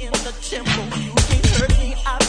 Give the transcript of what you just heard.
in the temple. You can't hurt me. I